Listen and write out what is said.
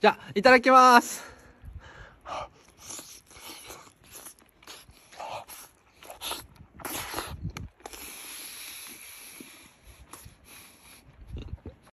じゃあ、いただきます。